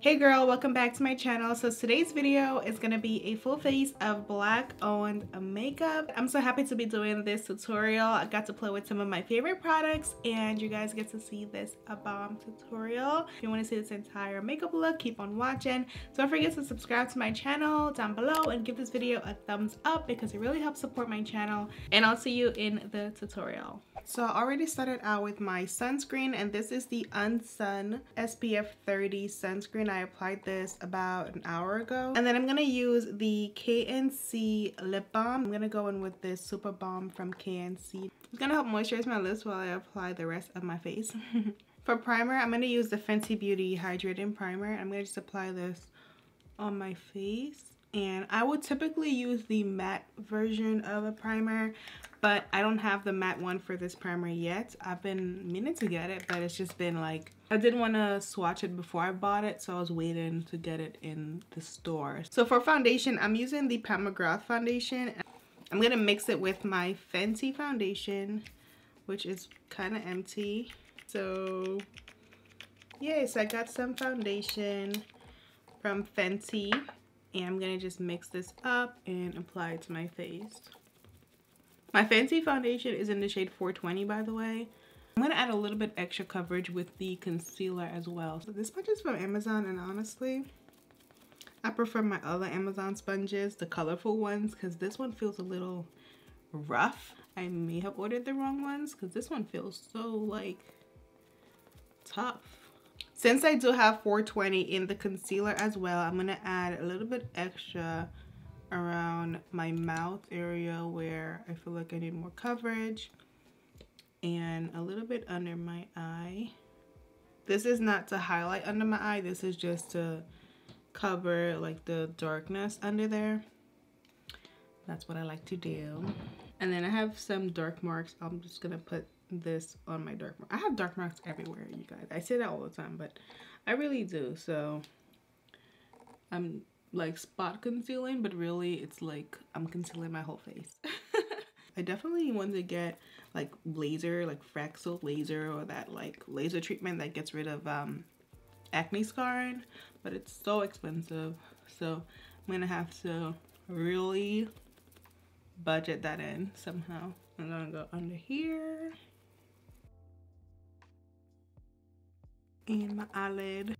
Hey girl, welcome back to my channel. So today's video is to be a full face of black owned makeup. I'm so happy to be doing this tutorial. I got to play with some of my favorite products and you guys get to see this bomb tutorial. If you want to see this entire makeup look, keep on watching. Don't forget to subscribe to my channel down below and give this video a thumbs up because it really helps support my channel. And I'll see you in the tutorial. So I already started out with my sunscreen and this is the Unsun SPF 30 sunscreen. I applied this about an hour ago. And then I'm to use the KNC lip balm. I'm to go in with this Supa Balm from KNC. It's to help moisturize my lips while I apply the rest of my face. For primer, I'm to use the Fenty Beauty Hydrating Primer. I'm to just apply this on my face and I would typically use the matte version of a primer but I don't have the matte one for this primer yet. I've been meaning to get it, but it's just been like, I didn't want to swatch it before I bought it, so I was waiting to get it in the store. So for foundation, I'm using the Pat McGrath foundation. I'm to mix it with my Fenty foundation, which is kind of empty. So, yes, I got some foundation from Fenty. And I'm going to just mix this up and apply it to my face. My Fenty foundation is in the shade 420 by the way. I'm going to add a little bit extra coverage with the concealer as well. So this sponge is from Amazon and honestly, I prefer my other Amazon sponges, the colorful ones, because this one feels a little rough. I may have ordered the wrong ones because this one feels so like tough. Since I do have 420 in the concealer as well, I'm going to add a little bit extra around my mouth area where I feel like I need more coverage and a little bit under my eye. This is not to highlight under my eye. This is just to cover like the darkness under there. That's what I like to do. And then I have some dark marks. I'm just to put this on my dark mark. I have dark marks everywhere, you guys. I say that all the time, but I really do. So I'm like spot concealing, but really it's like I'm concealing my whole face. I definitely want to get like laser, like Fraxel laser or that like laser treatment that gets rid of um, acne scarring, but it's so expensive. So I'm gonna have to really budget that in somehow. I'm gonna go under here. And my eyelid.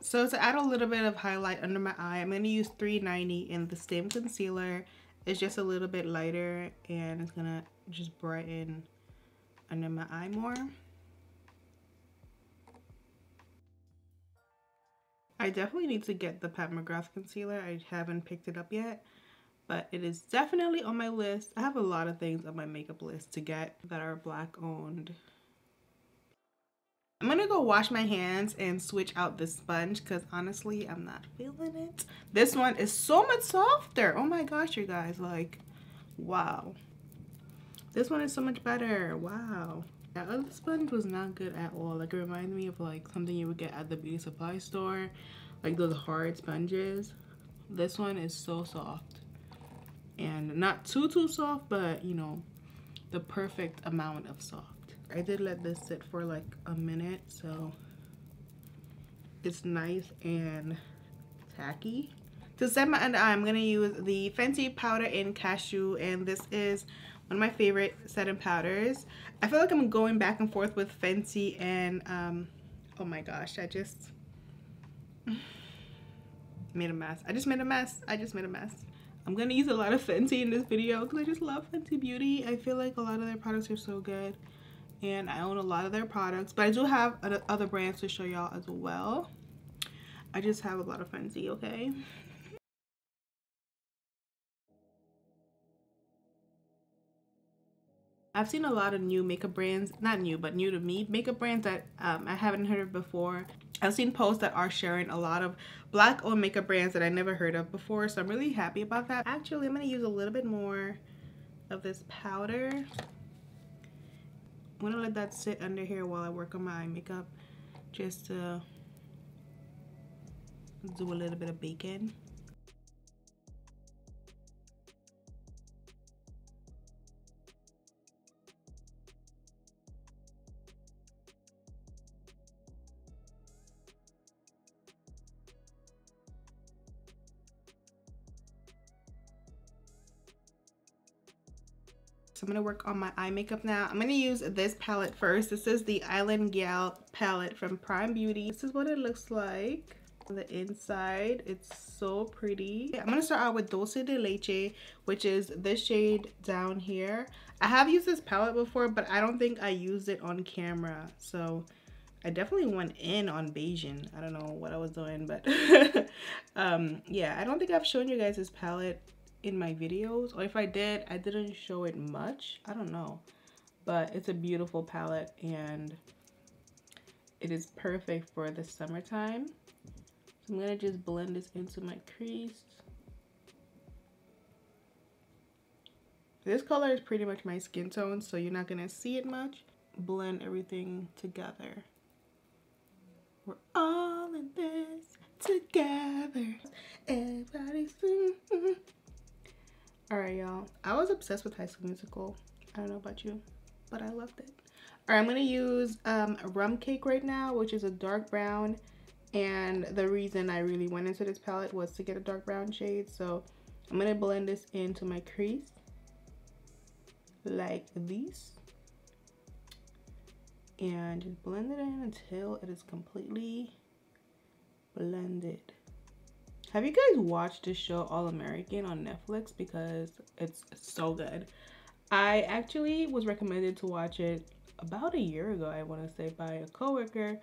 So to add a little bit of highlight under my eye, I'm to use 390 in the same concealer. It's just a little bit lighter and it's to just brighten under my eye more. I definitely need to get the Pat McGrath concealer. I haven't picked it up yet, but it is definitely on my list. I have a lot of things on my makeup list to get that are black owned. I'm gonna go wash my hands and switch out this sponge because honestly I'm not feeling it. This one is so much softer. Oh my gosh you guys like wow. This one is so much better. Wow. That other sponge was not good at all. Like it reminded me of like something you would get at the beauty supply store. Like those hard sponges. This one is so soft. And not too too soft but you know the perfect amount of soft. I did let this sit for like a minute, so it's nice and tacky. To set my under eye, I'm to use the Fenty Powder in Cashew, and this is one of my favorite setting powders. I feel like I'm going back and forth with Fenty and, um, oh my gosh, I just made a mess. I just made a mess. I just made a mess. I'm to use a lot of Fenty in this video because I just love Fenty Beauty. I feel like a lot of their products are so good and I own a lot of their products but I do have other brands to show y'all as well I just have a lot of Fenty okay I've seen a lot of new makeup brands, not new, but new to me, makeup brands that um, I haven't heard of before. I've seen posts that are sharing a lot of black owned makeup brands that I never heard of before, so I'm really happy about that. Actually, I'm going to use a little bit more of this powder I'm gonna let that sit under here while I work on my makeup just to do a little bit of baking. I'm to work on my eye makeup now. I'm to use this palette first. This is the Island Gal palette from Prime Beauty. This is what it looks like on the inside. It's so pretty. I'm to start out with Dulce de Leche, which is this shade down here. I have used this palette before, but I don't think I used it on camera. So I definitely went in on Beijing. I don't know what I was doing, but um, yeah, I don't think I've shown you guys this palette in my videos. Or if I did, I didn't show it much. I don't know. But it's a beautiful palette and it is perfect for the summertime. So I'm to just blend this into my crease. This color is pretty much my skin tone, so you're not to see it much. Blend everything together. We're all in this together. Right, y'all. I was obsessed with High School Musical. I don't know about you, but I loved it. All right, I'm gonna use um, Rum Cake right now, which is a dark brown. And the reason I really went into this palette was to get a dark brown shade. So I'm gonna blend this into my crease like this and just blend it in until it is completely blended. Have you guys watched this show All American on Netflix? Because it's so good. I actually was recommended to watch it about a year ago, I want to say, by a coworker.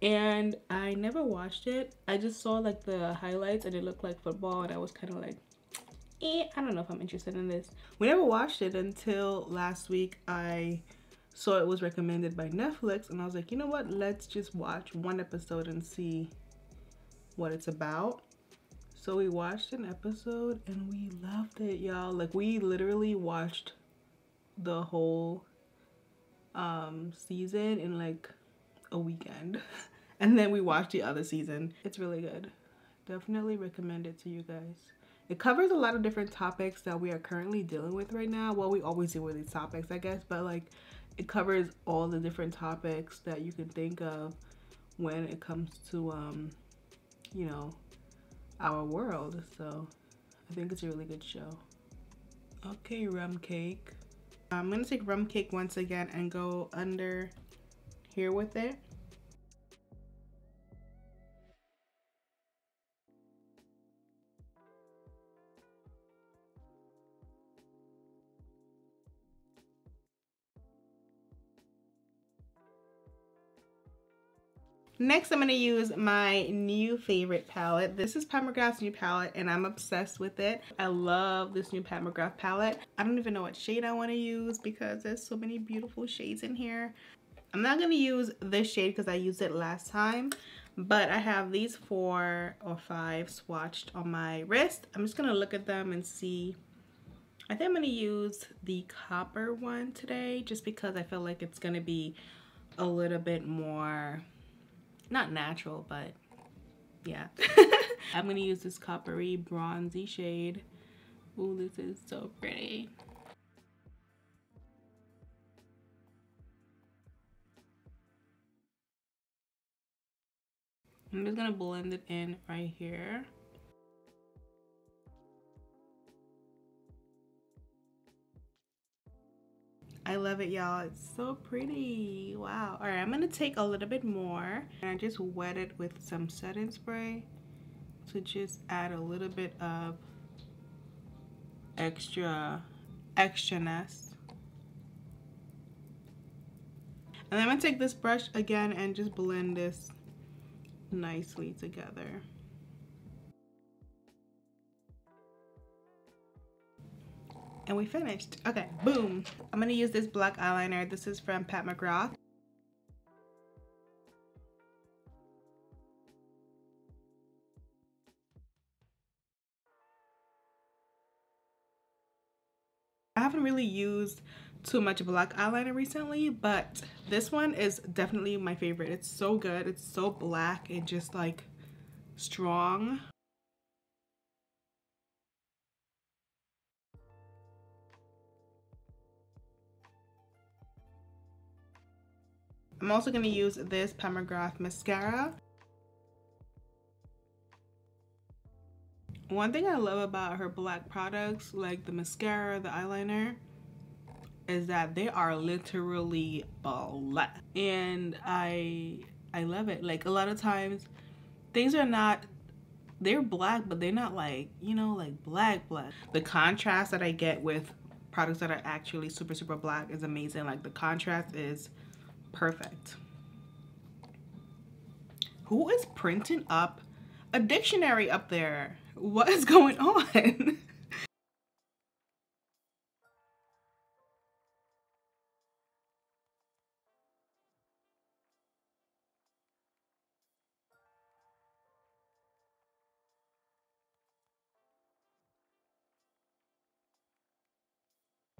And I never watched it. I just saw like the highlights and it looked like football and I was kind of like, eh, I don't know if I'm interested in this. We never watched it until last week. I saw it was recommended by Netflix and I was like, you know what? Let's just watch one episode and see what it's about. So we watched an episode and we loved it, y'all. Like we literally watched the whole um season in like a weekend. and then we watched the other season. It's really good. Definitely recommend it to you guys. It covers a lot of different topics that we are currently dealing with right now. Well, we always deal with these topics, I guess, but like it covers all the different topics that you can think of when it comes to um you know our world so i think it's a really good show. Okay rum cake. I'm gonna take rum cake once again and go under here with it Next, I'm going to use my new favorite palette. This is Pat McGrath's new palette, and I'm obsessed with it. I love this new Pat McGrath palette. I don't even know what shade I want to use because there's so many beautiful shades in here. I'm not going to use this shade because I used it last time, but I have these four or five swatched on my wrist. I'm just going to look at them and see. I think I'm going to use the copper one today just because I feel like it's going to be a little bit more not natural, but yeah. I'm gonna use this coppery bronzy shade. Ooh, this is so pretty. I'm just gonna blend it in right here. I love it, y'all. It's so pretty. Wow. All right, I'm going to take a little bit more. And I just wet it with some setting spray to just add a little bit of extra extraness. And I'm going to take this brush again and just blend this nicely together. And we finished. Okay, boom. I'm gonna use this black eyeliner. This is from Pat McGrath. I haven't really used too much black eyeliner recently, but this one is definitely my favorite. It's so good. It's so black and just like strong. I'm also going to use this Pat mascara. One thing I love about her black products, like the mascara, the eyeliner, is that they are literally black. And I I love it. Like a lot of times things are not they're black but they're not like you know like black black. The contrast that I get with products that are actually super super black is amazing. Like the contrast is perfect. Who is printing up a dictionary up there? What is going on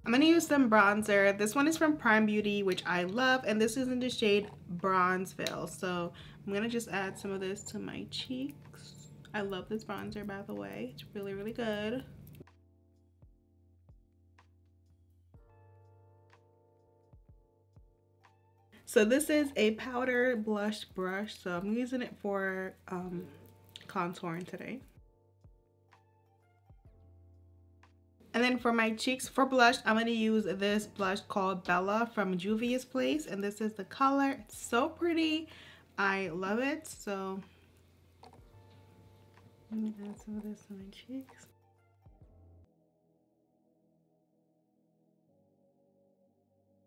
I'm to use some bronzer. This one is from Prime Beauty, which I love, and this is in the shade Bronzeville. So I'm to just add some of this to my cheeks. I love this bronzer, by the way. It's really, really good. So this is a powder blush brush. So I'm using it for um, contouring today. And then for my cheeks, for blush, I'm going to use this blush called Bella from Juvia's Place. And this is the color. It's so pretty. I love it. So let me add some of this to my cheeks.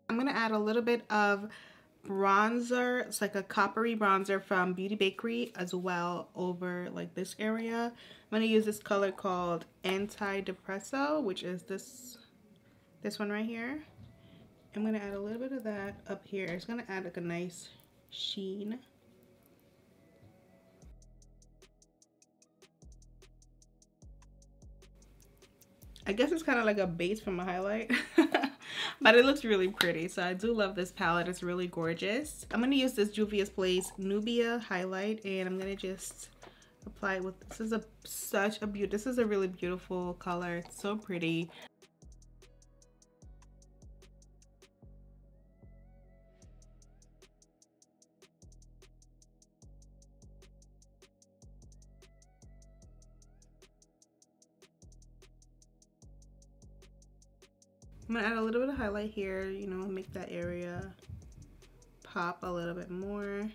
I'm going to add a little bit of bronzer. It's like a coppery bronzer from Beauty Bakerie as well over like this area. I'm going to use this color called Anti-Depresso, which is this, this one right here. I'm going to add a little bit of that up here. It's going to add like a nice sheen. I guess it's kind of like a base from a highlight. but it looks really pretty. So I do love this palette. It's really gorgeous. I'm going to use this Juvia's Place Nubia highlight and I'm going to just apply it with, this is a such a beauty, this is a really beautiful color. It's so pretty. I'm gonna add a little bit of highlight here, you know, make that area pop a little bit more.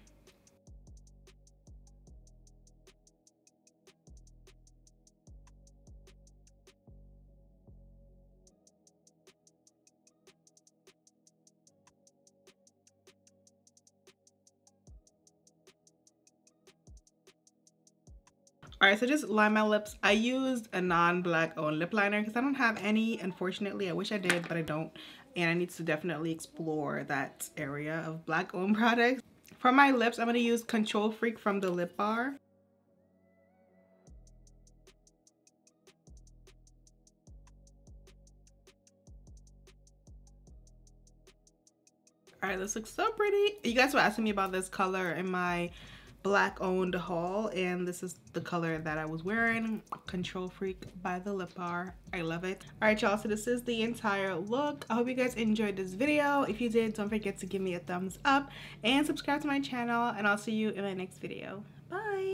All right so just line my lips. I used a non-black owned lip liner because i don't have any unfortunately. I wish i did but i don't. And i need to definitely explore that area of black owned products. For my lips i'm going to use control freak from the lip bar. All right this looks so pretty. You guys were asking me about this color in my black owned haul and this is the color that I was wearing. Control freak by the lip bar. I love it. All right y'all so this is the entire look. I hope you guys enjoyed this video. If you did don't forget to give me a thumbs up and subscribe to my channel and I'll see you in my next video